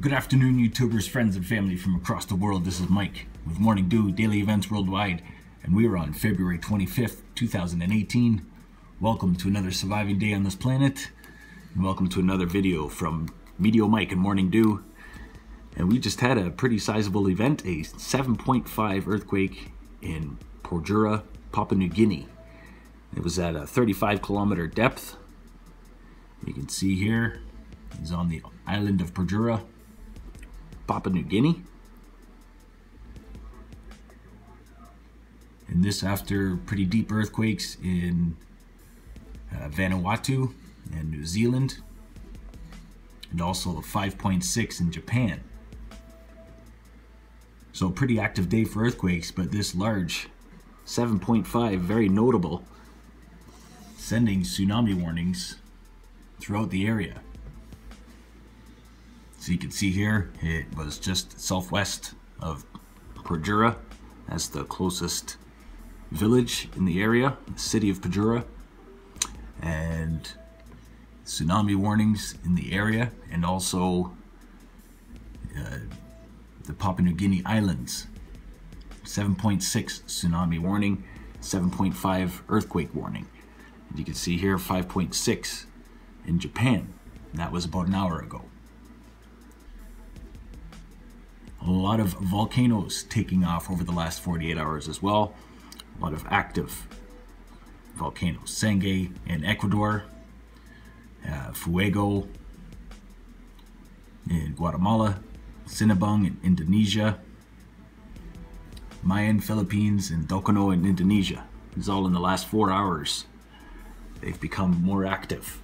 Good afternoon, YouTubers, friends, and family from across the world. This is Mike with Morning Dew Daily Events Worldwide, and we are on February 25th, 2018. Welcome to another surviving day on this planet, and welcome to another video from Meteor Mike and Morning Dew. And we just had a pretty sizable event, a 7.5 earthquake in Porgera, Papua New Guinea. It was at a 35 kilometer depth. You can see here, he's on the island of Porgera, Papua New Guinea. And this after pretty deep earthquakes in uh, Vanuatu and New Zealand, and also the 5.6 in Japan. So pretty active day for earthquakes, but this large 7.5, very notable, sending tsunami warnings throughout the area. So you can see here, it was just southwest of Porgera. That's the closest village in the area, the city of Porgera. And tsunami warnings in the area and also uh, the Papua New Guinea Islands. 7.6 tsunami warning, 7.5 earthquake warning. And you can see here 5.6 in Japan. That was about an hour ago. A lot of volcanoes taking off over the last 48 hours as well. A lot of active volcanoes. Sangay in Ecuador, uh, Fuego in Guatemala, Sinabung in Indonesia, Mayon Philippines, and Dukono in Indonesia. It's all in the last four hours. They've become more active.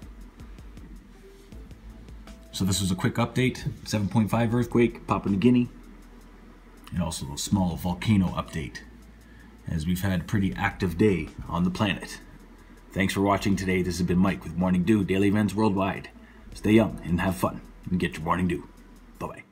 So this was a quick update, 7.5 earthquake, Papua New Guinea, and also a small volcano update, as we've had a pretty active day on the planet. Thanks for watching today. This has been Mike with Morning Dew Daily Events Worldwide. Stay young and have fun, and get your morning dew. Bye bye.